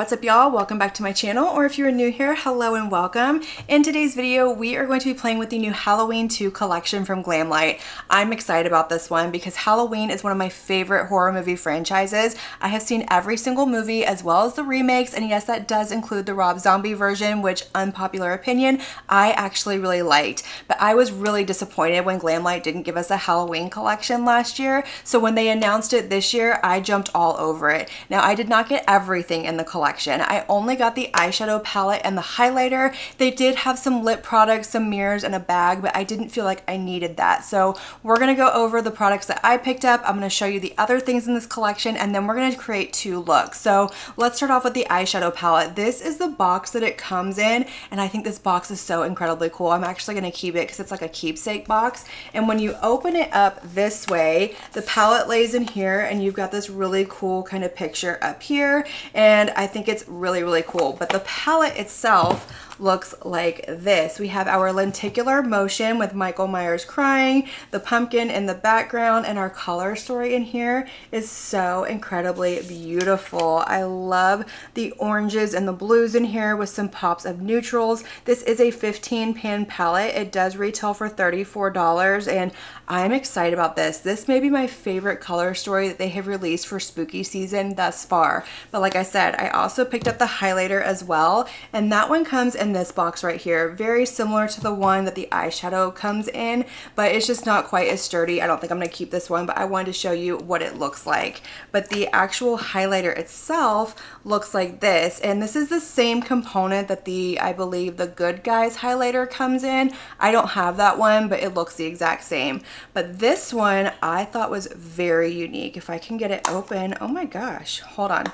What's up y'all? Welcome back to my channel or if you're new here, hello and welcome. In today's video, we are going to be playing with the new Halloween 2 collection from Glamlite. I'm excited about this one because Halloween is one of my favorite horror movie franchises. I have seen every single movie as well as the remakes and yes, that does include the Rob Zombie version, which unpopular opinion, I actually really liked. But I was really disappointed when Glamlite didn't give us a Halloween collection last year. So when they announced it this year, I jumped all over it. Now I did not get everything in the collection. I only got the eyeshadow palette and the highlighter. They did have some lip products, some mirrors, and a bag, but I didn't feel like I needed that. So we're gonna go over the products that I picked up. I'm gonna show you the other things in this collection, and then we're gonna create two looks. So let's start off with the eyeshadow palette. This is the box that it comes in, and I think this box is so incredibly cool. I'm actually gonna keep it because it's like a keepsake box. And when you open it up this way, the palette lays in here, and you've got this really cool kind of picture up here. And I think it's really, really cool. But the palette itself looks like this. We have our lenticular motion with Michael Myers crying, the pumpkin in the background, and our color story in here is so incredibly beautiful. I love the oranges and the blues in here with some pops of neutrals. This is a 15 pan palette. It does retail for $34 and I'm excited about this. This may be my favorite color story that they have released for spooky season thus far. But like I said, I also picked up the highlighter as well and that one comes in this box right here. Very similar to the one that the eyeshadow comes in, but it's just not quite as sturdy. I don't think I'm gonna keep this one, but I wanted to show you what it looks like. But the actual highlighter itself looks like this, and this is the same component that the, I believe, the Good Guys highlighter comes in. I don't have that one, but it looks the exact same. But this one I thought was very unique. If I can get it open, oh my gosh, hold on.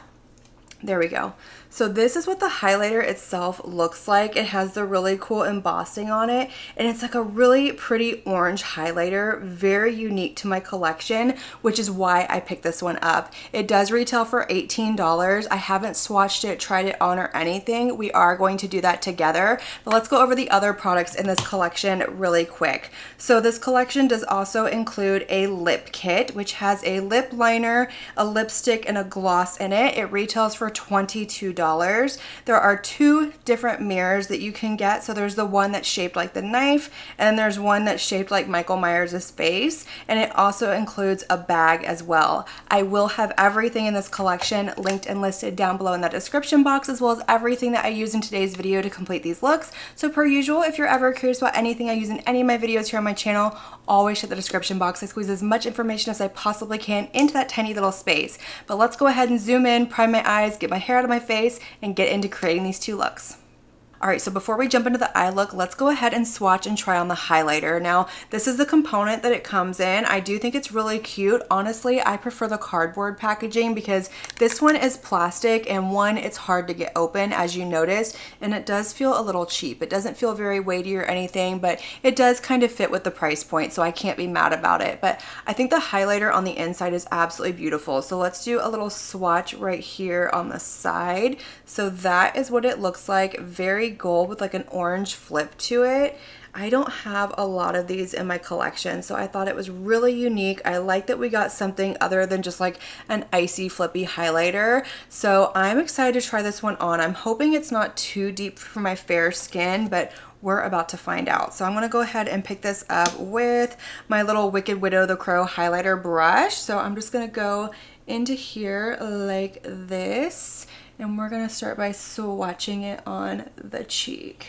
There we go. So this is what the highlighter itself looks like. It has the really cool embossing on it and it's like a really pretty orange highlighter, very unique to my collection, which is why I picked this one up. It does retail for $18. I haven't swatched it, tried it on or anything. We are going to do that together, but let's go over the other products in this collection really quick. So this collection does also include a lip kit, which has a lip liner, a lipstick, and a gloss in it. It retails for $22 dollars There are two different mirrors that you can get. So there's the one that's shaped like the knife and there's one that's shaped like Michael Myers' face. And it also includes a bag as well. I will have everything in this collection linked and listed down below in the description box as well as everything that I use in today's video to complete these looks. So per usual, if you're ever curious about anything I use in any of my videos here on my channel, always check the description box. I squeeze as much information as I possibly can into that tiny little space. But let's go ahead and zoom in, prime my eyes, get my hair out of my face, and get into creating these two looks. All right, so before we jump into the eye look, let's go ahead and swatch and try on the highlighter. Now, this is the component that it comes in. I do think it's really cute. Honestly, I prefer the cardboard packaging because this one is plastic and one, it's hard to get open as you noticed, and it does feel a little cheap. It doesn't feel very weighty or anything, but it does kind of fit with the price point, so I can't be mad about it. But I think the highlighter on the inside is absolutely beautiful. So let's do a little swatch right here on the side. So that is what it looks like. Very gold with like an orange flip to it. I don't have a lot of these in my collection, so I thought it was really unique. I like that we got something other than just like an icy flippy highlighter. So I'm excited to try this one on. I'm hoping it's not too deep for my fair skin, but we're about to find out. So I'm gonna go ahead and pick this up with my little Wicked Widow the Crow highlighter brush. So I'm just gonna go into here like this and we're gonna start by swatching it on the cheek.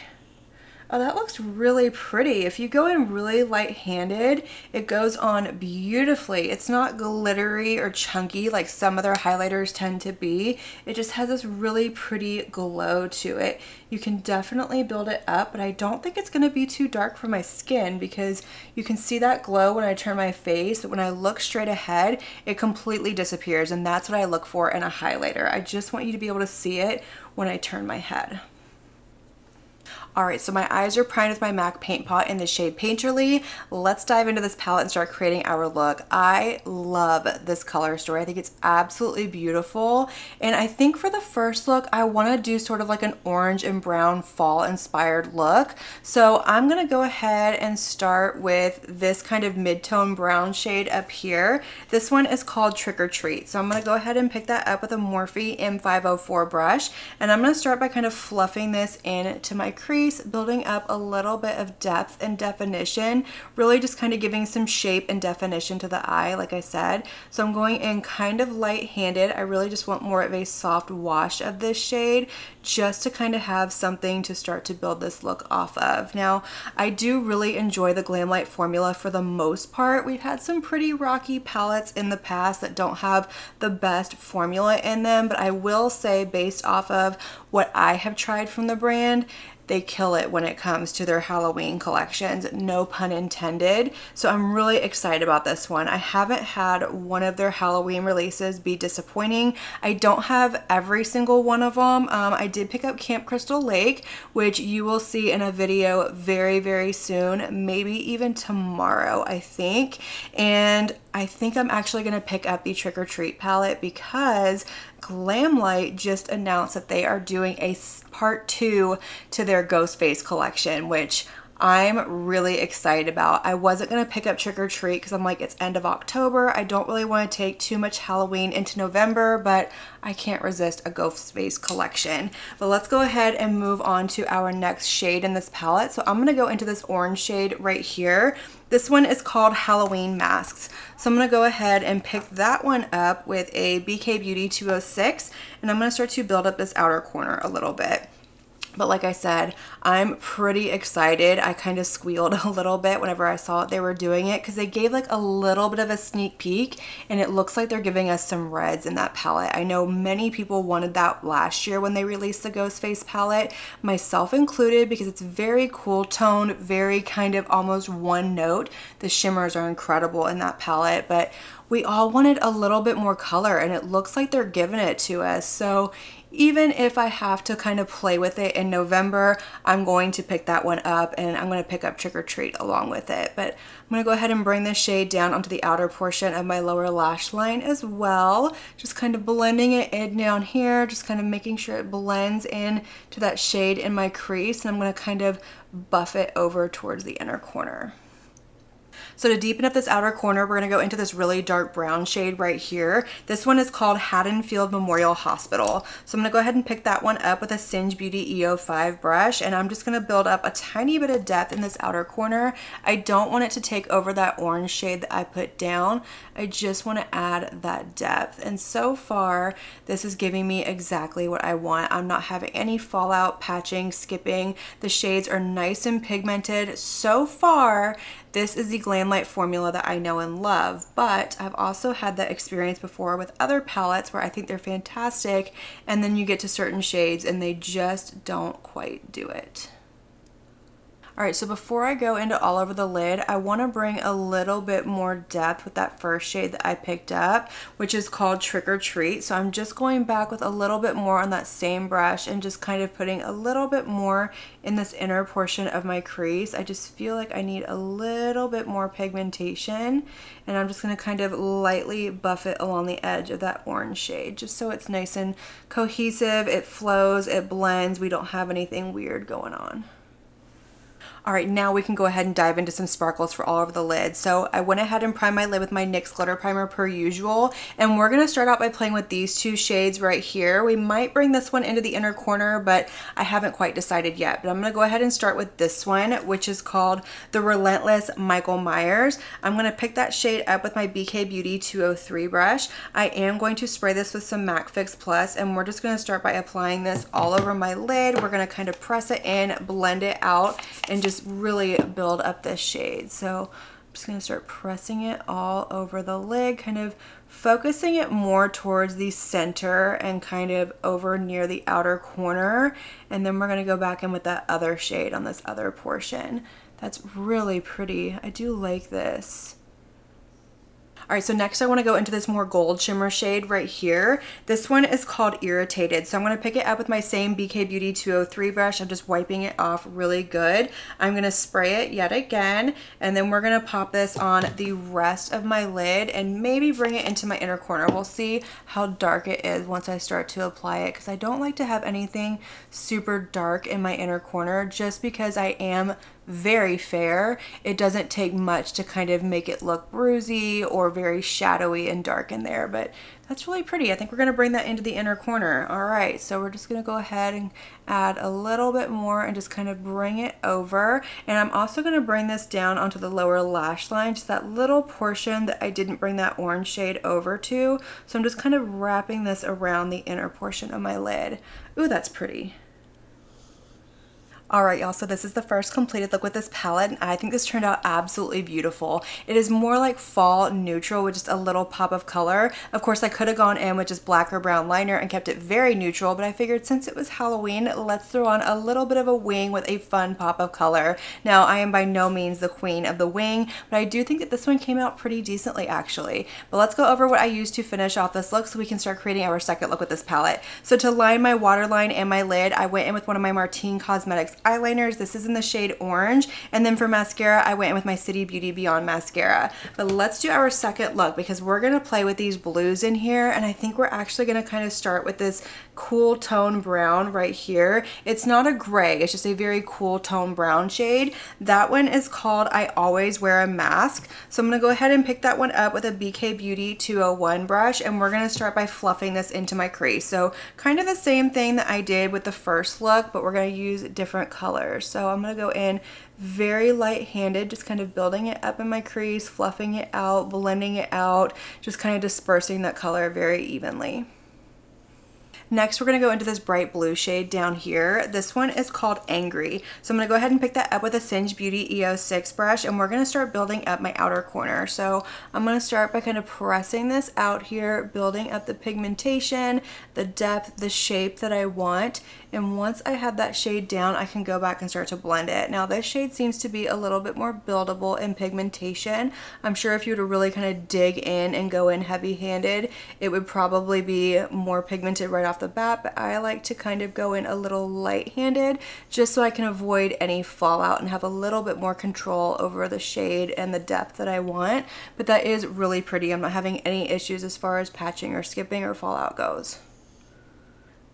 Oh, that looks really pretty. If you go in really light-handed, it goes on beautifully. It's not glittery or chunky like some other highlighters tend to be. It just has this really pretty glow to it. You can definitely build it up, but I don't think it's gonna be too dark for my skin because you can see that glow when I turn my face. But when I look straight ahead, it completely disappears, and that's what I look for in a highlighter. I just want you to be able to see it when I turn my head. All right, so my eyes are primed with my MAC Paint Pot in the shade Painterly. Let's dive into this palette and start creating our look. I love this color story. I think it's absolutely beautiful. And I think for the first look, I wanna do sort of like an orange and brown fall inspired look. So I'm gonna go ahead and start with this kind of mid-tone brown shade up here. This one is called Trick or Treat. So I'm gonna go ahead and pick that up with a Morphe M504 brush. And I'm gonna start by kind of fluffing this into my crease, building up a little bit of depth and definition, really just kind of giving some shape and definition to the eye, like I said. So I'm going in kind of light-handed. I really just want more of a soft wash of this shade just to kind of have something to start to build this look off of. Now, I do really enjoy the Glamlite formula for the most part. We've had some pretty rocky palettes in the past that don't have the best formula in them, but I will say based off of what I have tried from the brand, they kill it when it comes to their Halloween collections, no pun intended. So I'm really excited about this one. I haven't had one of their Halloween releases be disappointing. I don't have every single one of them. Um, I did pick up Camp Crystal Lake, which you will see in a video very, very soon, maybe even tomorrow, I think. And I think I'm actually going to pick up the Trick or Treat palette because Glamlite just announced that they are doing a part two to their Ghostface collection, which I'm really excited about. I wasn't going to pick up Trick or Treat because I'm like, it's end of October. I don't really want to take too much Halloween into November, but I can't resist a Ghostface collection. But let's go ahead and move on to our next shade in this palette. So I'm going to go into this orange shade right here. This one is called Halloween Masks. So I'm going to go ahead and pick that one up with a BK Beauty 206 and I'm going to start to build up this outer corner a little bit. But like I said, I'm pretty excited. I kind of squealed a little bit whenever I saw they were doing it because they gave like a little bit of a sneak peek and it looks like they're giving us some reds in that palette. I know many people wanted that last year when they released the Ghostface palette, myself included because it's very cool tone, very kind of almost one note. The shimmers are incredible in that palette, but we all wanted a little bit more color and it looks like they're giving it to us. So even if I have to kind of play with it in November, I'm going to pick that one up and I'm going to pick up Trick or Treat along with it. But I'm going to go ahead and bring this shade down onto the outer portion of my lower lash line as well. Just kind of blending it in down here, just kind of making sure it blends in to that shade in my crease. And I'm going to kind of buff it over towards the inner corner. So to deepen up this outer corner, we're gonna go into this really dark brown shade right here. This one is called Haddonfield Memorial Hospital. So I'm gonna go ahead and pick that one up with a Singe Beauty EO5 brush and I'm just gonna build up a tiny bit of depth in this outer corner. I don't want it to take over that orange shade that I put down. I just wanna add that depth. And so far, this is giving me exactly what I want. I'm not having any fallout, patching, skipping. The shades are nice and pigmented. So far, this is the Glamlite formula that I know and love, but I've also had that experience before with other palettes where I think they're fantastic and then you get to certain shades and they just don't quite do it. All right, so before I go into all over the lid, I wanna bring a little bit more depth with that first shade that I picked up, which is called Trick or Treat. So I'm just going back with a little bit more on that same brush and just kind of putting a little bit more in this inner portion of my crease. I just feel like I need a little bit more pigmentation and I'm just gonna kind of lightly buff it along the edge of that orange shade, just so it's nice and cohesive, it flows, it blends, we don't have anything weird going on. All right, now we can go ahead and dive into some sparkles for all over the lid. So I went ahead and primed my lid with my NYX Glitter Primer per usual. And we're gonna start out by playing with these two shades right here. We might bring this one into the inner corner, but I haven't quite decided yet. But I'm gonna go ahead and start with this one, which is called the Relentless Michael Myers. I'm gonna pick that shade up with my BK Beauty 203 brush. I am going to spray this with some MAC Fix Plus, and we're just gonna start by applying this all over my lid. We're gonna kind of press it in, blend it out, and just just really build up this shade. So I'm just gonna start pressing it all over the lid, kind of focusing it more towards the center and kind of over near the outer corner. And then we're gonna go back in with that other shade on this other portion. That's really pretty. I do like this. All right, so next I wanna go into this more gold shimmer shade right here. This one is called Irritated. So I'm gonna pick it up with my same BK Beauty 203 brush. I'm just wiping it off really good. I'm gonna spray it yet again, and then we're gonna pop this on the rest of my lid and maybe bring it into my inner corner. We'll see how dark it is once I start to apply it because I don't like to have anything super dark in my inner corner just because I am very fair. It doesn't take much to kind of make it look bruisey or very shadowy and dark in there, but that's really pretty. I think we're gonna bring that into the inner corner. All right, so we're just gonna go ahead and add a little bit more and just kind of bring it over. And I'm also gonna bring this down onto the lower lash line, just that little portion that I didn't bring that orange shade over to. So I'm just kind of wrapping this around the inner portion of my lid. Ooh, that's pretty. All right, y'all, so this is the first completed look with this palette, and I think this turned out absolutely beautiful. It is more like fall neutral with just a little pop of color. Of course, I could have gone in with just black or brown liner and kept it very neutral, but I figured since it was Halloween, let's throw on a little bit of a wing with a fun pop of color. Now, I am by no means the queen of the wing, but I do think that this one came out pretty decently, actually. But let's go over what I used to finish off this look so we can start creating our second look with this palette. So to line my waterline and my lid, I went in with one of my Martine Cosmetics eyeliners. This is in the shade orange. And then for mascara, I went in with my City Beauty Beyond mascara. But let's do our second look because we're gonna play with these blues in here. And I think we're actually gonna kind of start with this cool tone brown right here. It's not a gray, it's just a very cool tone brown shade. That one is called I Always Wear a Mask. So I'm gonna go ahead and pick that one up with a BK Beauty 201 brush and we're gonna start by fluffing this into my crease. So kind of the same thing that I did with the first look, but we're gonna use different colors. So I'm gonna go in very light-handed, just kind of building it up in my crease, fluffing it out, blending it out, just kind of dispersing that color very evenly. Next, we're gonna go into this bright blue shade down here. This one is called Angry. So I'm gonna go ahead and pick that up with a Singe Beauty EO6 brush and we're gonna start building up my outer corner. So I'm gonna start by kind of pressing this out here, building up the pigmentation, the depth, the shape that I want. And once I have that shade down, I can go back and start to blend it. Now this shade seems to be a little bit more buildable in pigmentation. I'm sure if you were to really kind of dig in and go in heavy handed, it would probably be more pigmented right off the bat, but I like to kind of go in a little light-handed just so I can avoid any fallout and have a little bit more control over the shade and the depth that I want. But that is really pretty. I'm not having any issues as far as patching or skipping or fallout goes.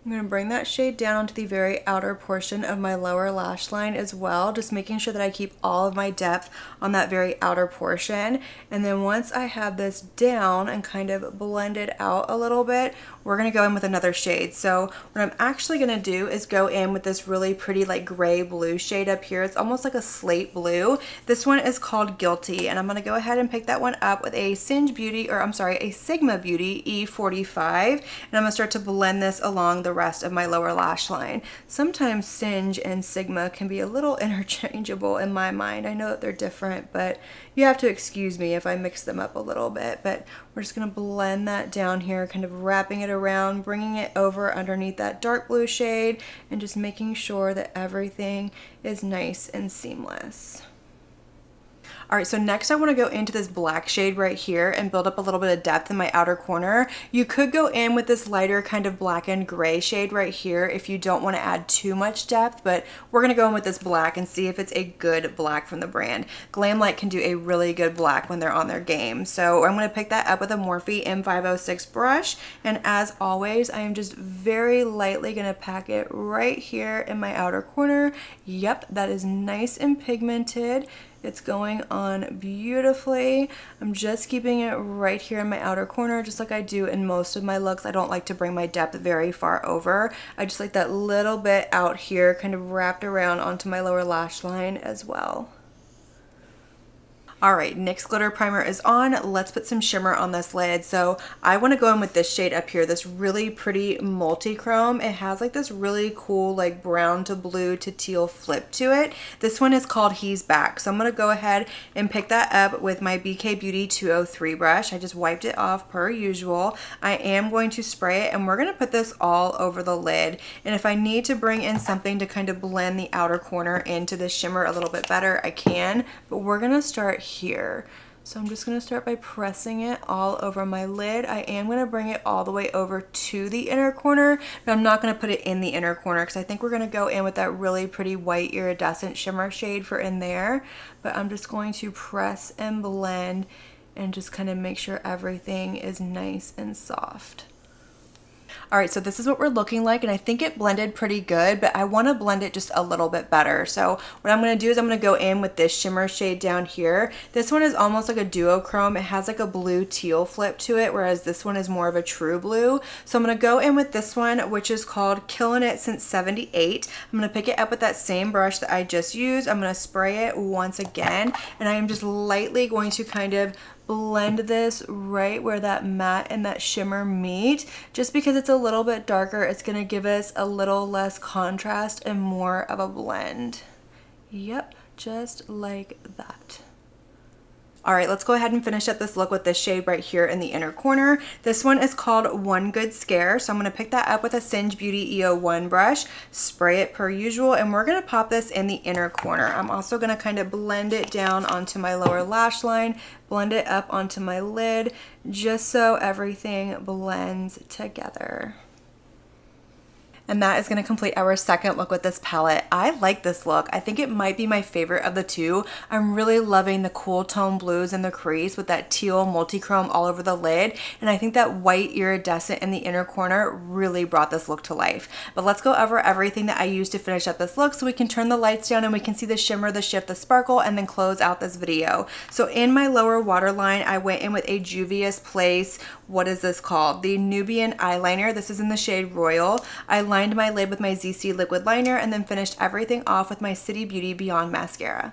I'm going to bring that shade down onto the very outer portion of my lower lash line as well, just making sure that I keep all of my depth on that very outer portion. And then once I have this down and kind of blended out a little bit, we're to go in with another shade. So what I'm actually to do is go in with this really pretty like gray blue shade up here. It's almost like a slate blue. This one is called Guilty and I'm to go ahead and pick that one up with a Singe Beauty or I'm sorry, a Sigma Beauty E45 and I'm to start to blend this along the rest of my lower lash line. Sometimes Singe and Sigma can be a little interchangeable in my mind. I know that they're different, but you have to excuse me if I mix them up a little bit, but we're just gonna blend that down here, kind of wrapping it around, bringing it over underneath that dark blue shade, and just making sure that everything is nice and seamless. All right, so next I wanna go into this black shade right here and build up a little bit of depth in my outer corner. You could go in with this lighter kind of black and gray shade right here if you don't wanna add too much depth, but we're gonna go in with this black and see if it's a good black from the brand. Glamlite can do a really good black when they're on their game. So I'm gonna pick that up with a Morphe M506 brush. And as always, I am just very lightly gonna pack it right here in my outer corner. Yep, that is nice and pigmented. It's going on beautifully. I'm just keeping it right here in my outer corner, just like I do in most of my looks. I don't like to bring my depth very far over. I just like that little bit out here kind of wrapped around onto my lower lash line as well. All right, NYX Glitter Primer is on. Let's put some shimmer on this lid. So I wanna go in with this shade up here, this really pretty multi-chrome. It has like this really cool like brown to blue to teal flip to it. This one is called He's Back. So I'm gonna go ahead and pick that up with my BK Beauty 203 brush. I just wiped it off per usual. I am going to spray it and we're gonna put this all over the lid. And if I need to bring in something to kind of blend the outer corner into the shimmer a little bit better, I can. But we're gonna start here. So I'm just going to start by pressing it all over my lid. I am going to bring it all the way over to the inner corner, but I'm not going to put it in the inner corner because I think we're going to go in with that really pretty white iridescent shimmer shade for in there. But I'm just going to press and blend and just kind of make sure everything is nice and soft. All right, so this is what we're looking like, and I think it blended pretty good, but I wanna blend it just a little bit better. So what I'm gonna do is I'm gonna go in with this shimmer shade down here. This one is almost like a duochrome. It has like a blue teal flip to it, whereas this one is more of a true blue. So I'm gonna go in with this one, which is called Killing It Since 78. I'm gonna pick it up with that same brush that I just used. I'm gonna spray it once again, and I am just lightly going to kind of blend this right where that matte and that shimmer meet. Just because it's a little bit darker, it's going to give us a little less contrast and more of a blend. Yep, just like that. All right, let's go ahead and finish up this look with this shade right here in the inner corner. This one is called One Good Scare. So I'm gonna pick that up with a Singe Beauty EO1 brush, spray it per usual, and we're gonna pop this in the inner corner. I'm also gonna kind of blend it down onto my lower lash line, blend it up onto my lid, just so everything blends together. And that is going to complete our second look with this palette. I like this look. I think it might be my favorite of the two. I'm really loving the cool tone blues in the crease with that teal multi-chrome all over the lid. And I think that white iridescent in the inner corner really brought this look to life. But let's go over everything that I used to finish up this look so we can turn the lights down and we can see the shimmer, the shift, the sparkle, and then close out this video. So in my lower waterline, I went in with a Juvia's Place, what is this called? The Nubian eyeliner. This is in the shade Royal. I lined my lid with my Zeesea liquid liner and then finished everything off with my City Beauty Beyond mascara.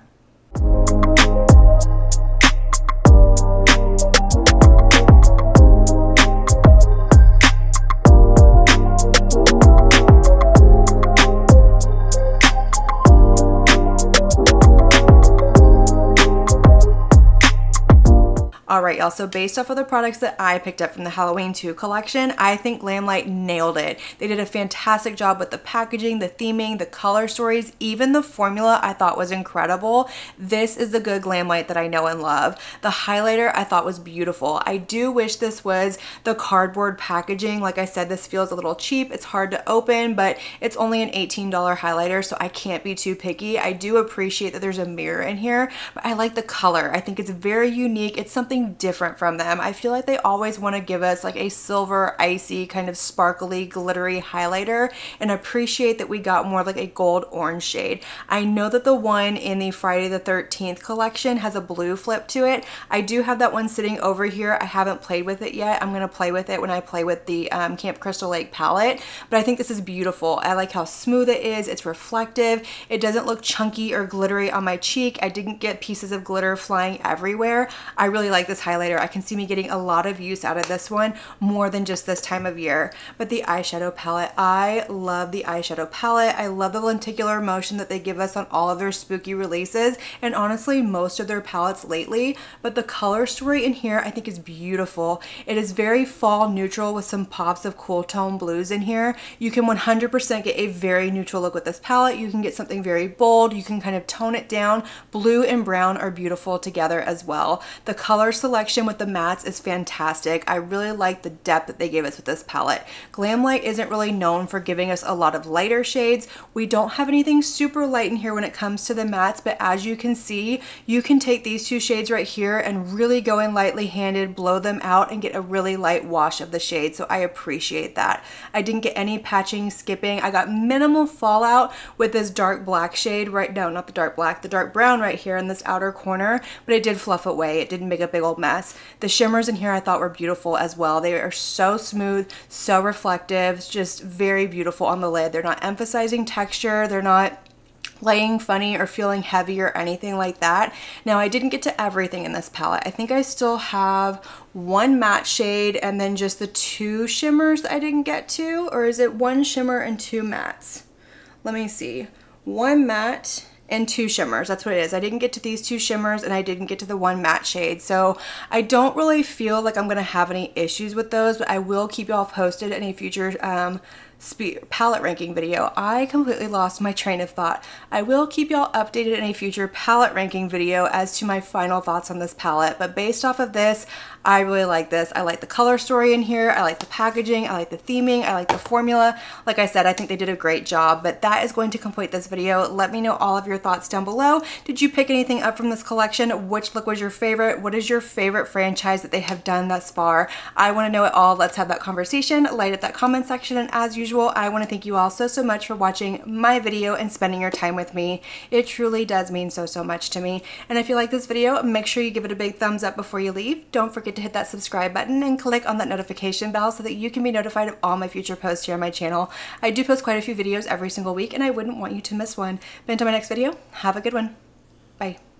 All right, y'all, so based off of the products that I picked up from the Halloween 2 collection, I think Glamlite nailed it. They did a fantastic job with the packaging, the theming, the color stories, even the formula I thought was incredible. This is the good Glamlite that I know and love. The highlighter I thought was beautiful. I do wish this was the cardboard packaging. Like I said, this feels a little cheap. It's hard to open, but it's only an $18 highlighter, so I can't be too picky. I do appreciate that there's a mirror in here, but I like the color. I think it's very unique. It's something something different from them. I feel like they always want to give us like a silver, icy, kind of sparkly, glittery highlighter and appreciate that we got more like a gold orange shade. I know that the one in the Friday the 13th collection has a blue flip to it. I do have that one sitting over here. I haven't played with it yet. I'm going to play with it when I play with the um, Camp Crystal Lake palette, but I think this is beautiful. I like how smooth it is. It's reflective. It doesn't look chunky or glittery on my cheek. I didn't get pieces of glitter flying everywhere. I really like this highlighter. I can see me getting a lot of use out of this one more than just this time of year. But the eyeshadow palette, I love the eyeshadow palette. I love the lenticular motion that they give us on all of their spooky releases and honestly most of their palettes lately. But the color story in here I think is beautiful. It is very fall neutral with some pops of cool tone blues in here. You can 100% get a very neutral look with this palette. You can get something very bold. You can kind of tone it down. Blue and brown are beautiful together as well. The color selection with the mattes is fantastic. I really like the depth that they gave us with this palette. Glamlite isn't really known for giving us a lot of lighter shades. We don't have anything super light in here when it comes to the mattes, but as you can see, you can take these two shades right here and really go in lightly handed, blow them out and get a really light wash of the shade. So I appreciate that. I didn't get any patching, skipping. I got minimal fallout with this dark black shade right, now, not the dark black, the dark brown right here in this outer corner, but it did fluff away. It didn't make a big old mess. The shimmers in here I thought were beautiful as well. They are so smooth, so reflective, just very beautiful on the lid. They're not emphasizing texture. They're not laying funny or feeling heavy or anything like that. Now I didn't get to everything in this palette. I think I still have one matte shade and then just the two shimmers I didn't get to or is it one shimmer and two mattes? Let me see. One matte and two shimmers. That's what it is. I didn't get to these two shimmers and I didn't get to the one matte shade. So I don't really feel like I'm going to have any issues with those, but I will keep y'all posted in a future um, palette ranking video, I completely lost my train of thought. I will keep y'all updated in a future palette ranking video as to my final thoughts on this palette, but based off of this, I really like this. I like the color story in here. I like the packaging. I like the theming. I like the formula. Like I said, I think they did a great job, but that is going to complete this video. Let me know all of your thoughts down below. Did you pick anything up from this collection? Which look was your favorite? What is your favorite franchise that they have done thus far? I want to know it all. Let's have that conversation. Light at that comment section. And as usual, I want to thank you all so, so much for watching my video and spending your time with me. It truly does mean so, so much to me. And if you like this video, make sure you give it a big thumbs up before you leave. Don't forget to hit that subscribe button and click on that notification bell so that you can be notified of all my future posts here on my channel. I do post quite a few videos every single week and I wouldn't want you to miss one. But until my next video, have a good one. Bye.